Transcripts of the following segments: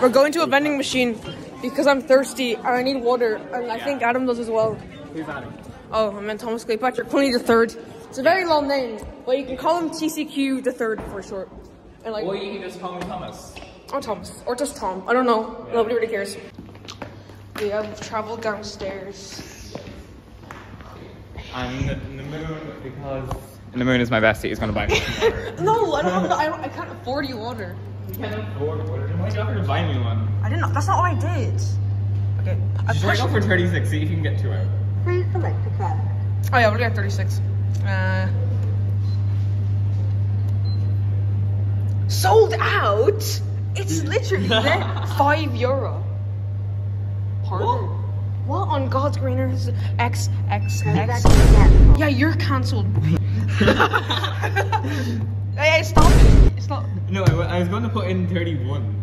We're going to a vending machine because I'm thirsty and I need water, and I think Adam does as well. Who's Adam? Oh, I meant Thomas Cleopatra, Quinnly the third. It's a very long name, but you can call him TCQ the third for short. And like, Or you can just call me Thomas. or Thomas, or just Tom. I don't know. Nobody really cares. We have traveled downstairs. I'm in the moon, because the moon is my bestie, He's gonna buy me. No, I don't. I, don't, I can't afford you water. You can't afford water. Why do you have to buy me one? I didn't. Know. That's not what I did. Okay. I Just pushed- go for 36, see if you can get two out. Please select the product. Oh yeah, we got 36. Uh, sold out? It's literally there. Five euro. Pardon? What on God's green earth is X, X, X? Yeah, you're cancelled. hey, hey, stop it. Stop. No, I, I was going to put in 31.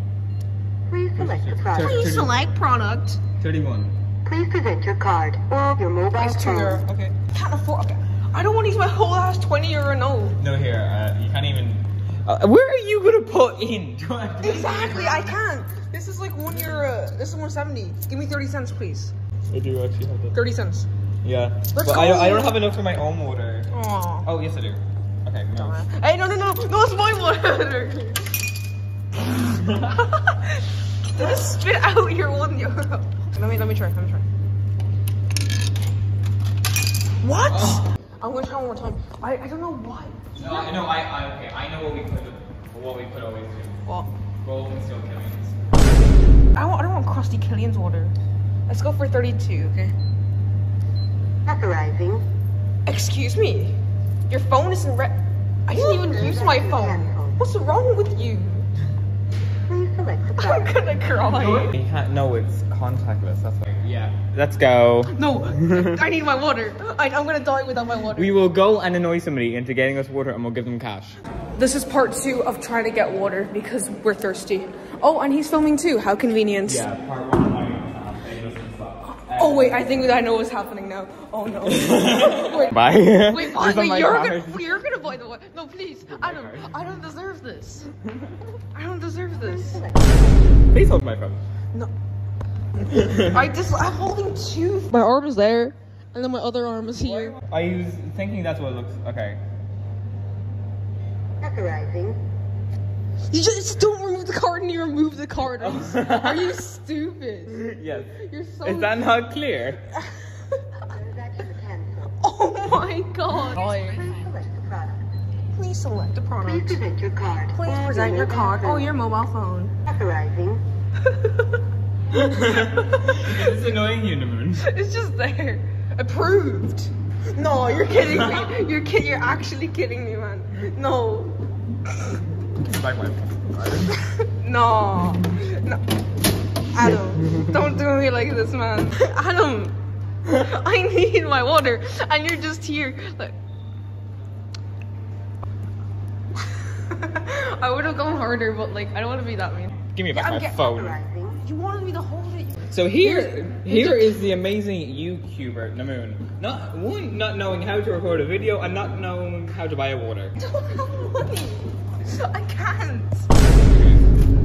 Please select the product. Please select product. 31. Please present your card or your mobile It's two phone. euro. Okay. Can't afford. Okay. I don't want to use my whole ass 20 euro. No. No, here, uh, you can't even. Uh, where are you gonna put in? Exactly, I can't. This is like one euro. This is 170. Give me 30 cents, please. I do actually have that. 30 cents. Yeah. Let's but I, don't, I don't have enough for my own water. Aww. Oh, yes, I do. Okay, no. Hey, no, no, no, no, it's my water. Just spit out your one euro. Let me, let me try, let me try. What? Oh. I'm gonna try one more time. I, I don't know why. No, I know, I, I, okay, I know what we could what we could always do. What? Gold and steel killings. I, want, I don't want crusty Killian's water. Let's go for 32, okay? Authorizing. Excuse me? Your phone isn't re- I didn't even use my phone. What's wrong with you? Please select the I'm gonna cry. You can't, no, it's contactless, that's why. Yeah. Let's go. No, I need my water. I, I'm gonna die without my water. We will go and annoy somebody into getting us water and we'll give them cash. This is part two of trying to get water because we're thirsty. Oh, and he's filming too. How convenient. Yeah, part one. Oh wait, I think I know what's happening now. Oh no. wait, Bye. wait, what? Wait, you're gonna, you're gonna buy the one. No, please. I don't. I don't deserve this. I don't deserve this. Please hold my phone. No. I just. I'm holding two. My arm is there, and then my other arm is here. I was thinking that's what it looks. Okay. Authorizing. You just, just don't remove the card and you remove the card. Are you, stupid? Yes. You're so. Is that not clear? Oh my god. Please select the product. Please select a Please present your card. Please or present your card. Oh, your mobile phone. Authorizing. it's annoying you, Namuun. It's just there. Approved. No, you're kidding me. You're kid. You're actually kidding me, man. No. Back my No. No. Adam, don't do me like this, man. Adam, I need my water, and you're just here. Like, I would have gone harder, but like, I don't want to be that mean. Give me back I'm my phone. Authorizing. You wanted me to hold it. So here, here is the amazing YouTuber Namuun. Not one, not knowing how to record a video, and not knowing how to buy a water. I don't have money. I can't.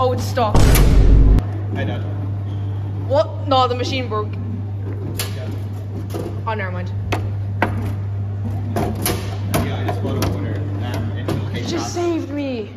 Oh, it's stopped. I know. What? No, the machine broke. Oh, never mind. Yeah, I just bought a water. Um, just saved me.